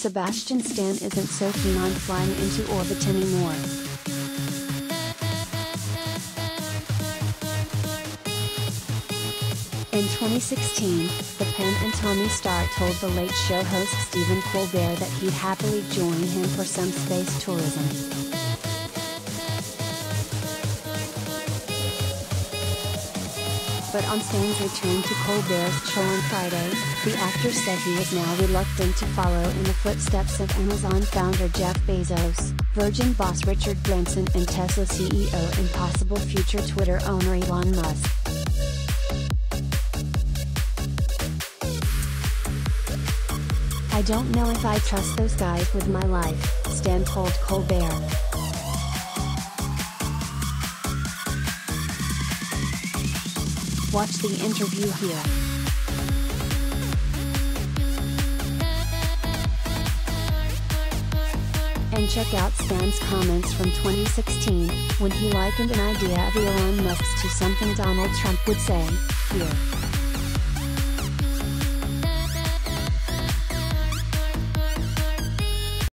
Sebastian Stan isn't so keen on flying into orbit anymore. In 2016, the Pam and Tommy star told the Late Show host Stephen Colbert that he'd happily join him for some space tourism. But on Stan's return to Colbert's show on Friday, the actor said he was now reluctant to follow in the footsteps of Amazon founder Jeff Bezos, Virgin boss Richard Branson and Tesla CEO and possible future Twitter owner Elon Musk. I don't know if I trust those guys with my life, Stan told Colbert. Watch the interview here. And check out Stan's comments from 2016, when he likened an idea of Elon Musk's to something Donald Trump would say, here.